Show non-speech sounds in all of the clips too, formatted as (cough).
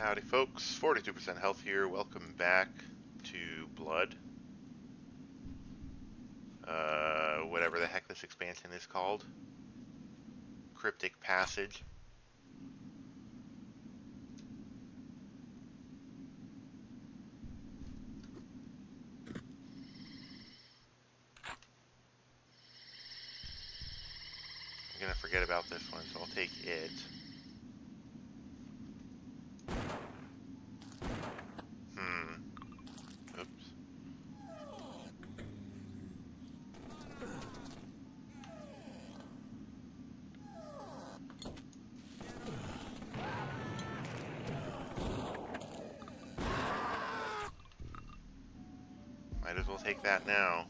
Howdy folks, 42% health here. Welcome back to Blood. Uh, whatever the heck this expansion is called. Cryptic Passage. I'm gonna forget about this one, so I'll take it. Hmm. Oops. Might as well take that now.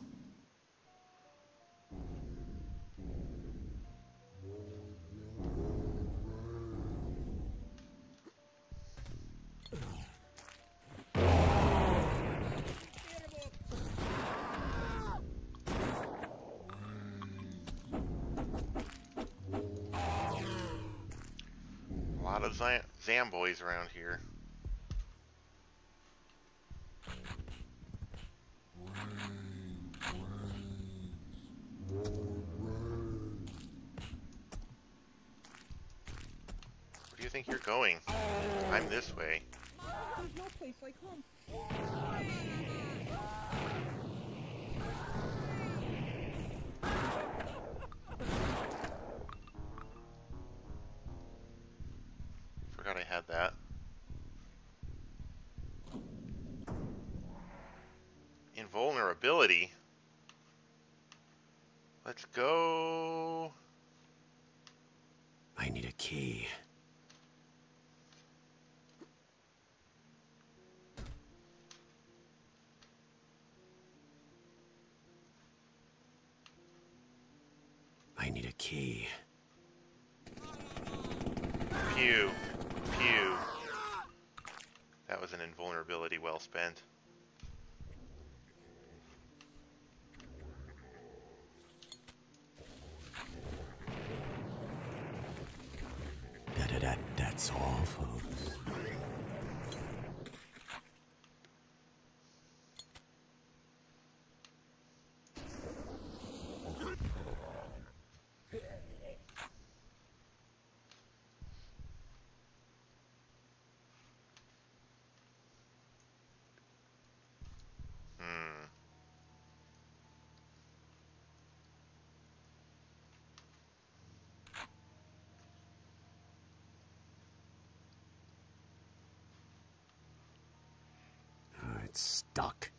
A lot of Zamboys around here. Where do you think you're going? I'm this way. There's no place like home. Forgot I had that. Invulnerability. Let's go. I need a key. I need a key. Pew. Pew. That was an invulnerability well spent. Da da da. That's all, folks. Hmm. Oh, it's stuck.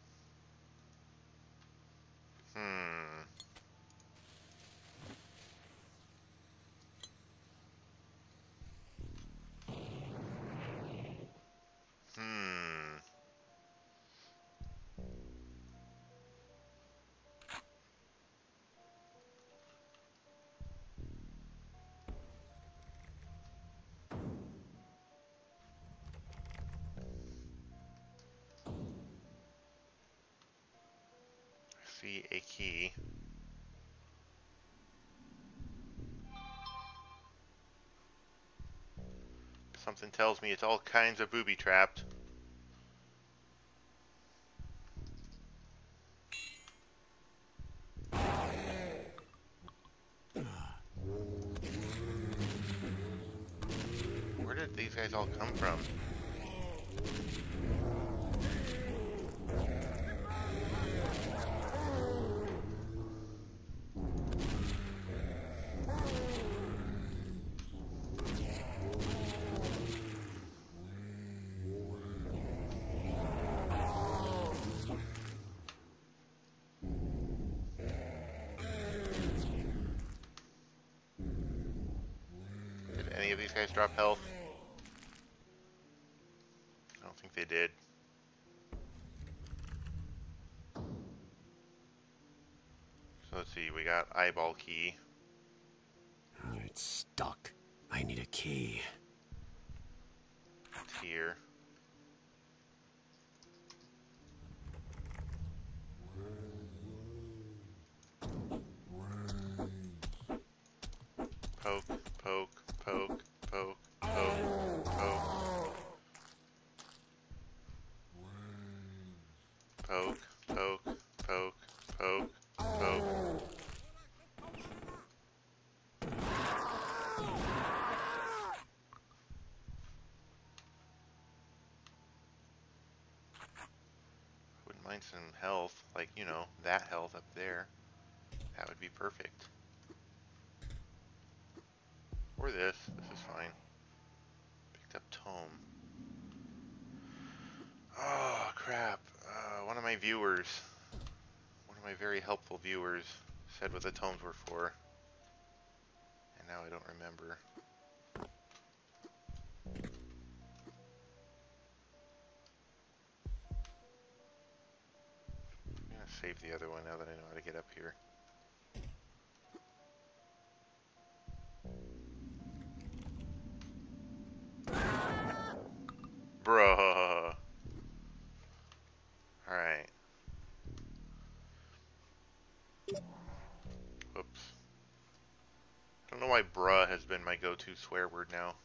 See a key. Something tells me it's all kinds of booby trapped. Where did these guys all come from? Did any of these guys drop health? I don't think they did. So let's see, we got eyeball key. Oh, it's stuck. I need a key. It's here. Poke, poke, poke, poke, poke, poke. find some health, like, you know, that health up there, that would be perfect. Or this, this is fine. Picked up tome. Oh, crap. Uh, one of my viewers, one of my very helpful viewers, said what the tomes were for. And now I don't remember. Save the other one now that I know how to get up here. Bruh. Alright. Whoops. I don't know why bruh has been my go-to swear word now.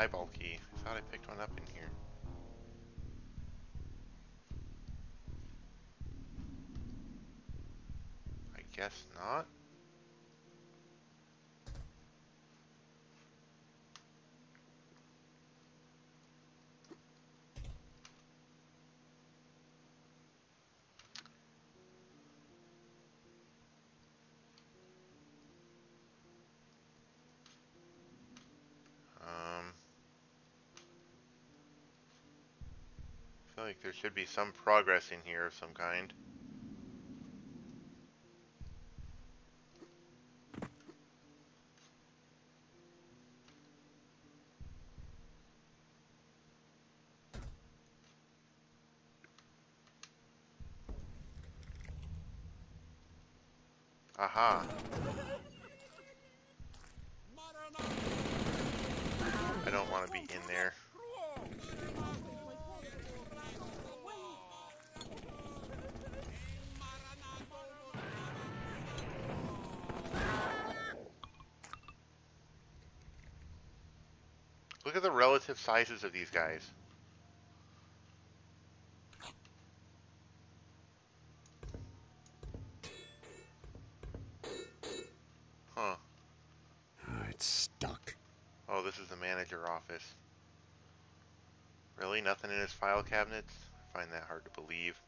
Eyeball key. I thought I picked one up in here. I guess not. Like there should be some progress in here of some kind. Aha. I don't want to be in there. Look at the relative sizes of these guys. Huh. Oh, it's stuck. Oh, this is the manager office. Really? Nothing in his file cabinets? I find that hard to believe.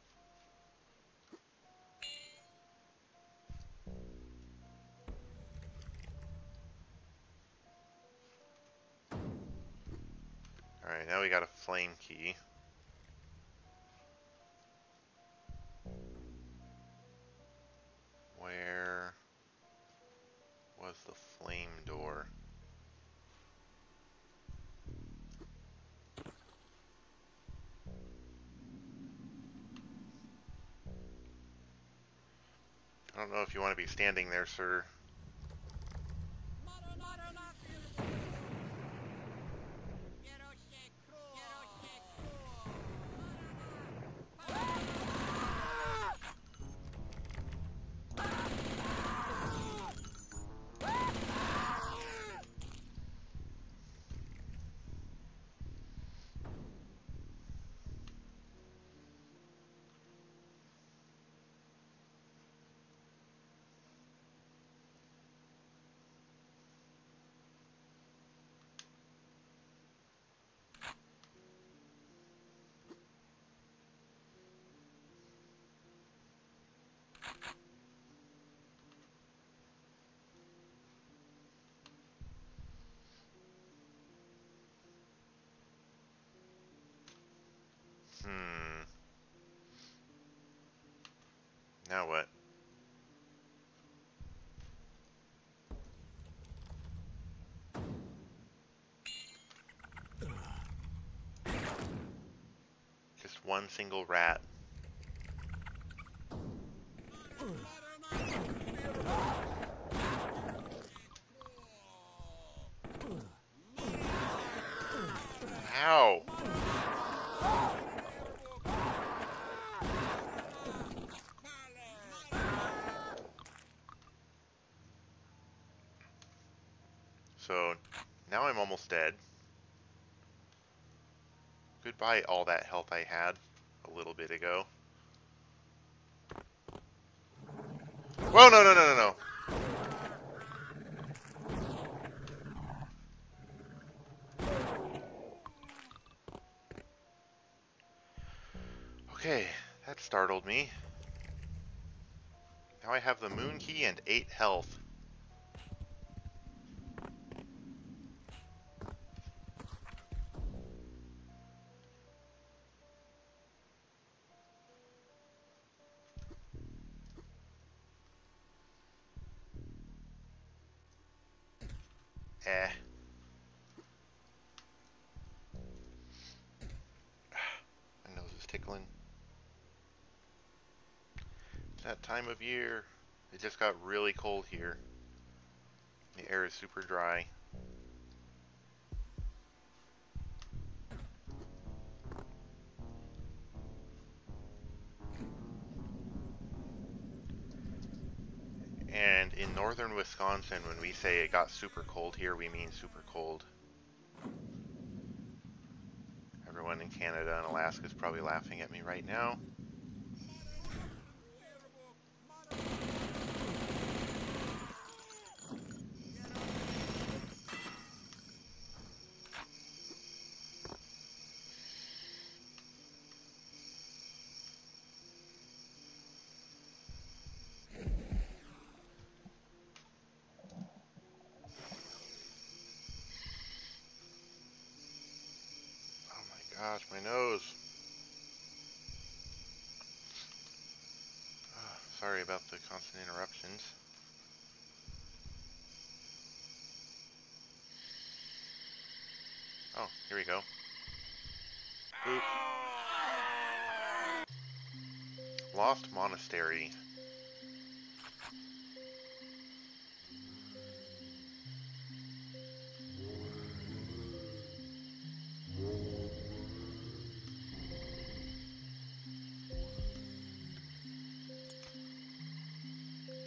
Flame key. Where was the flame door? I don't know if you want to be standing there, sir. Hmm. Now what? Just one single rat. Ow! So now I'm almost dead. Goodbye, all that health I had. a little bit ago. Whoa, no, no, no, no, no. Okay, that startled me. Now I have the moon key and 8 health. Time of year. It just got really cold here. The air is super dry. And in northern Wisconsin, when we say it got super cold here, we mean super cold. Everyone in Canada and Alaska is probably laughing at me right now. Oh my gosh, my nose. Ah, sorry about the constant interruptions. Oh, here we go. Boop. Lost Monastery.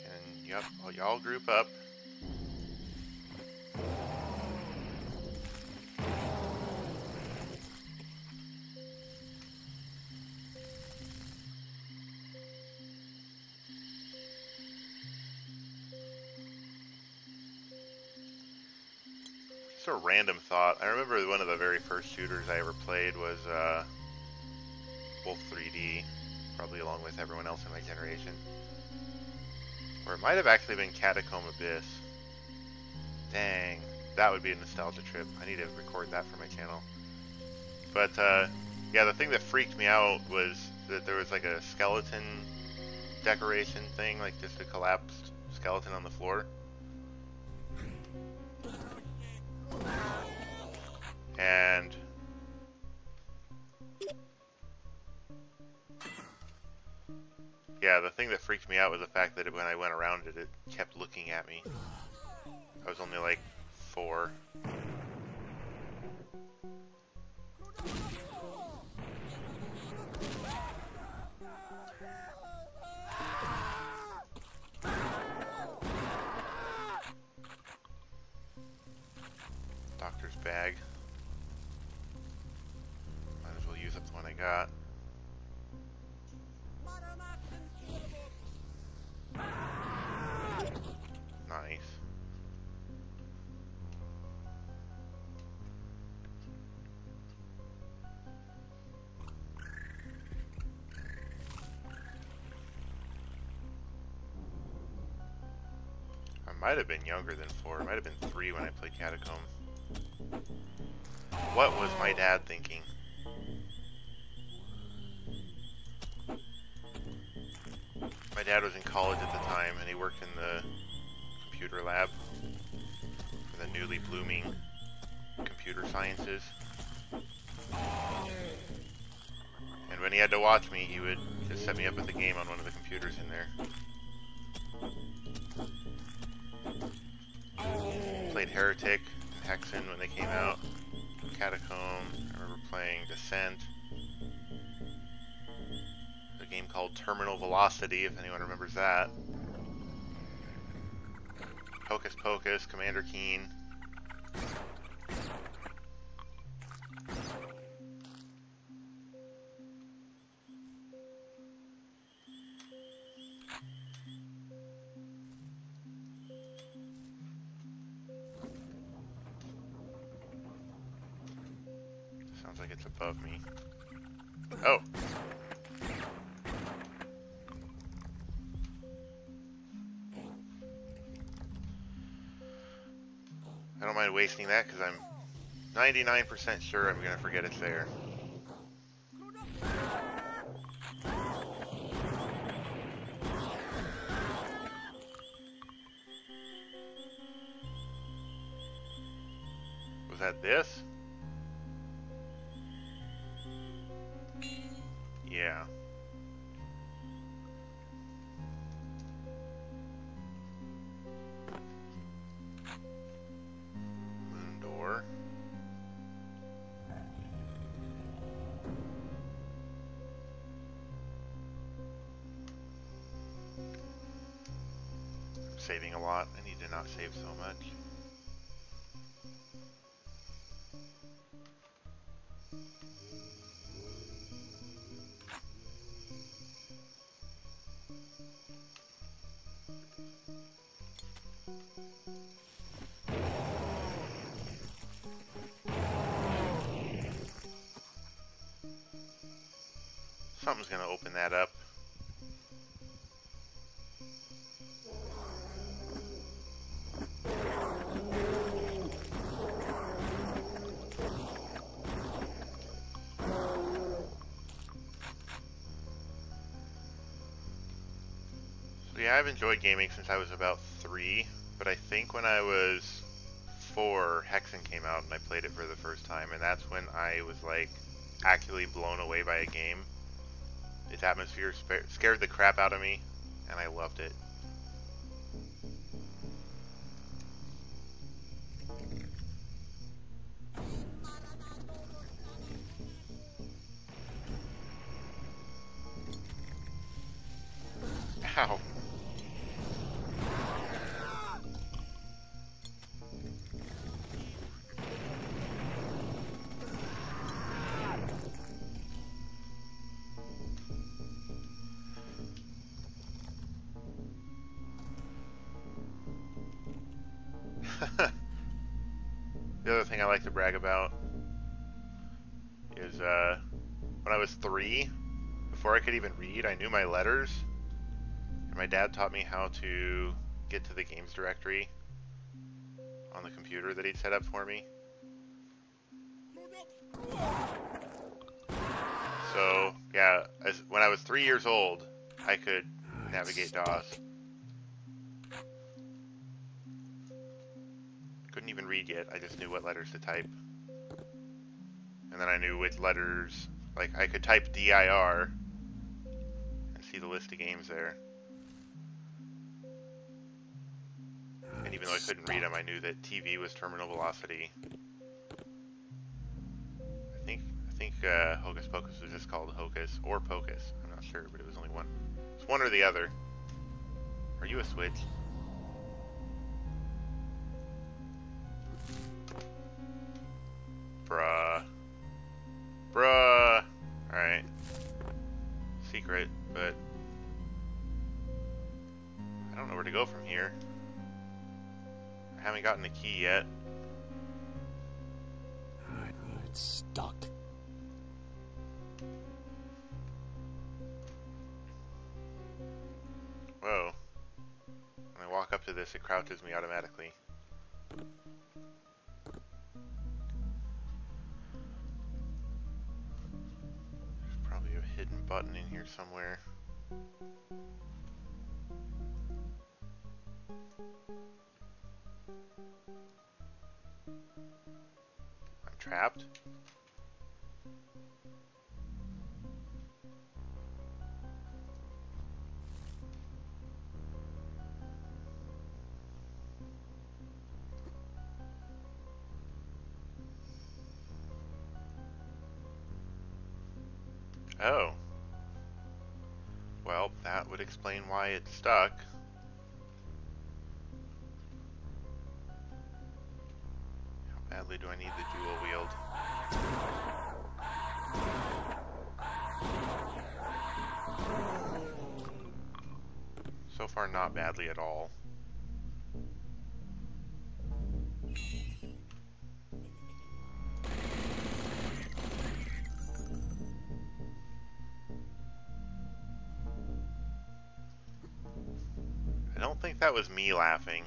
And yep, well, y'all group up. Shooters I ever played was uh, Wolf 3D, probably along with everyone else in my generation. Or it might have actually been Catacomb Abyss. Dang, that would be a nostalgia trip. I need to record that for my channel. But uh, yeah, the thing that freaked me out was that there was like a skeleton decoration thing, like just a collapsed skeleton on the floor. Thing that freaked me out was the fact that when I went around it, it kept looking at me. I was only like four. Might have been younger than four. I might have been three when I played Catacomb. What was my dad thinking? My dad was in college at the time and he worked in the computer lab for the newly blooming computer sciences. And when he had to watch me, he would just set me up with a game on one of the computers in there. Played Heretic Hexen when they came out. Catacomb. I remember playing Descent. A game called Terminal Velocity, if anyone remembers that. Hocus Pocus, Commander Keen. Sounds like it's above me. Oh! I don't mind wasting that because I'm 99% sure I'm going to forget it's there. Was that this? Saving a lot. I need to not save so much. Something's gonna open that up. I've enjoyed gaming since I was about three, but I think when I was four, Hexen came out and I played it for the first time, and that's when I was like actually blown away by a game. Its atmosphere scared the crap out of me, and I loved it. Ow. Brag about is uh, when I was three, before I could even read, I knew my letters. And my dad taught me how to get to the games directory on the computer that he'd set up for me. So, yeah, as, when I was three years old, I could navigate DOS. Couldn't even read yet, I just knew what letters to type. And then I knew which letters, like I could type DIR and see the list of games there. And even though I couldn't read them, I knew that TV was terminal velocity. I think I think uh, Hocus Pocus was just called Hocus or Pocus. I'm not sure, but it was only one. It's one or the other. Are you a switch? Go from here. I haven't gotten the key yet. It's stuck. Whoa. When I walk up to this, it crouches me automatically. There's probably a hidden button in here somewhere. Trapped? Oh. Well, that would explain why it's stuck. Sadly, do I need the dual wield? So far, not badly at all. I don't think that was me laughing.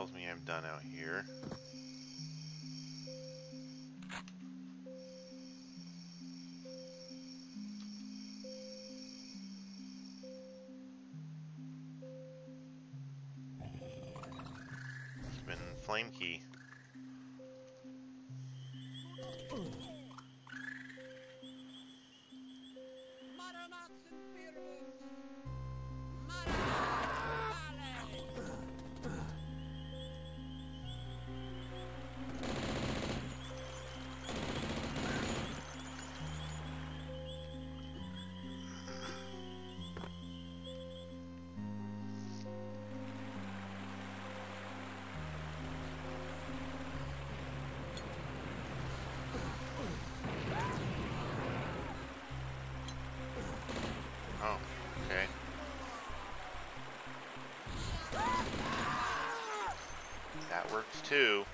Tells me I'm done out here. Works too.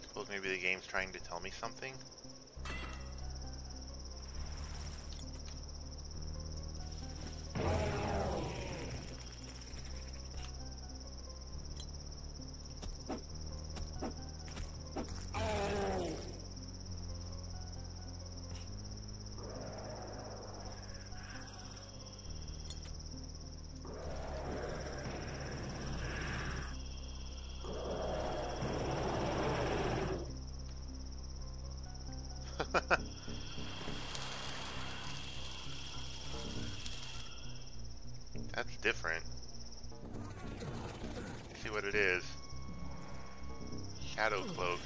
Suppose maybe the game's trying to tell me something? Different. Let's see what it is. Shadow cloak.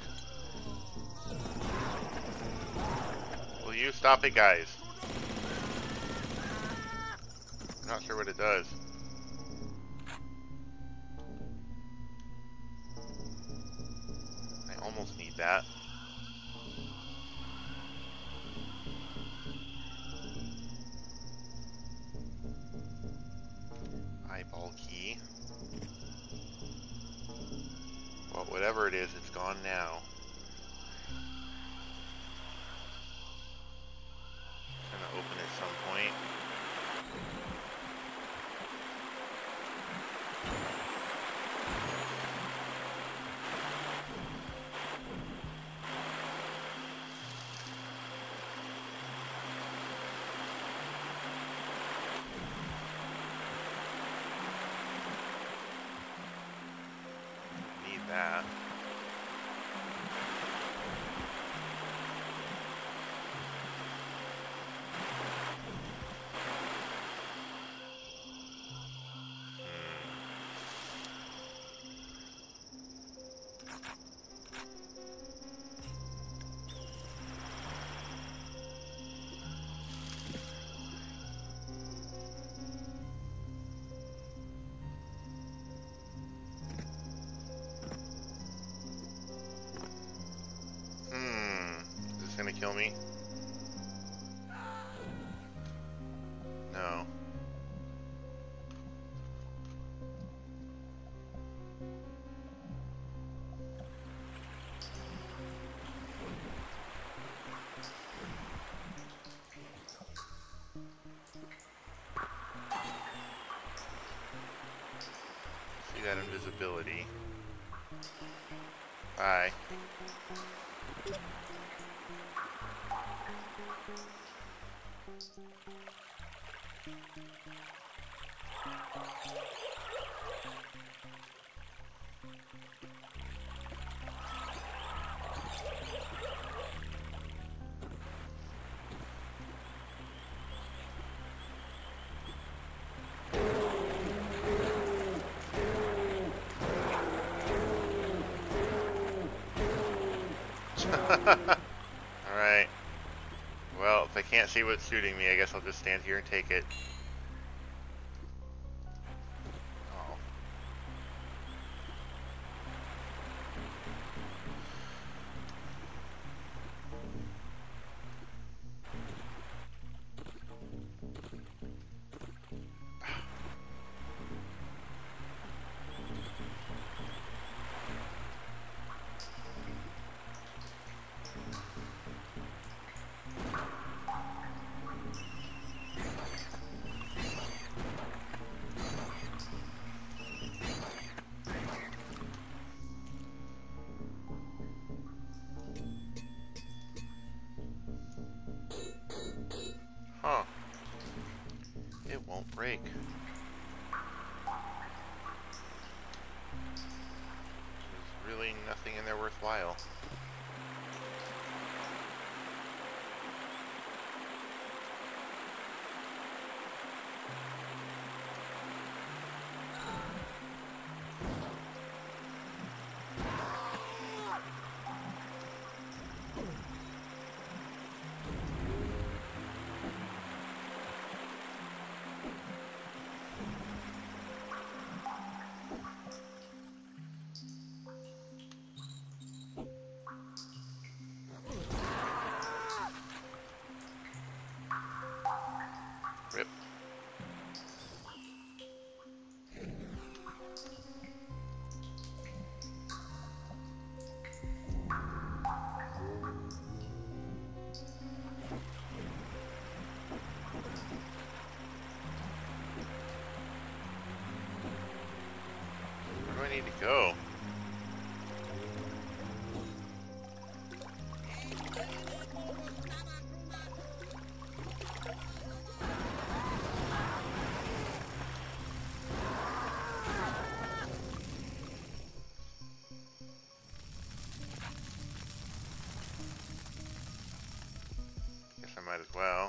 Will you stop it, guys? I'm not sure what it does. That invisibility. Bye. (laughs) Alright. Well, if I can't see what's shooting me, I guess I'll just stand here and take it. I need to go? Guess I might as well.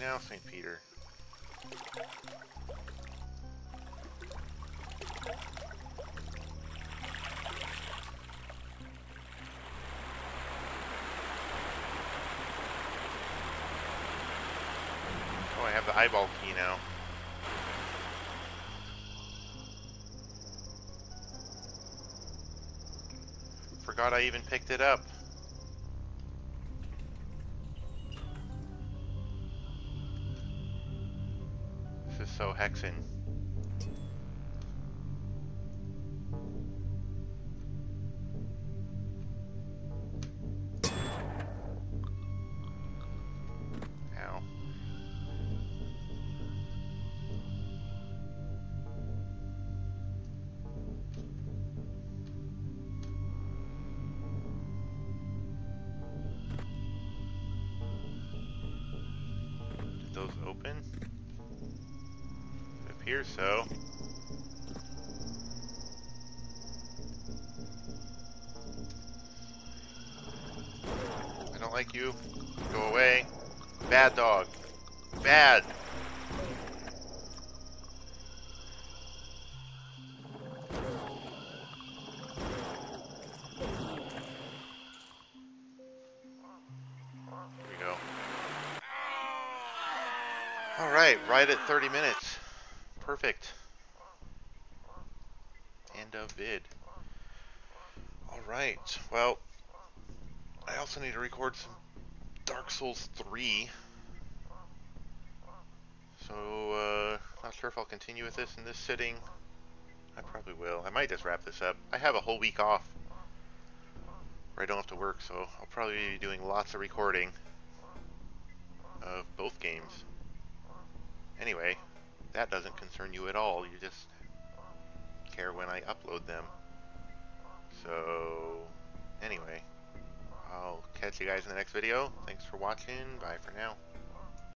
Now, St. Peter? Oh, I have the eyeball key now. Forgot I even picked it up. Alright, right at 30 minutes. Perfect. End of vid. Alright, well, I also need to record some Dark Souls 3. So, uh, not sure if I'll continue with this in this sitting. I probably will. I might just wrap this up. I have a whole week off where I don't have to work, so I'll probably be doing lots of recording of both games. Anyway, that doesn't concern you at all. You just care when I upload them. So, anyway, I'll catch you guys in the next video. Thanks for watching. Bye for now.